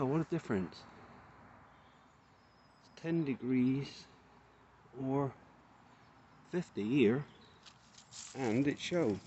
Oh, what a difference. It's 10 degrees or 50 here and it shows.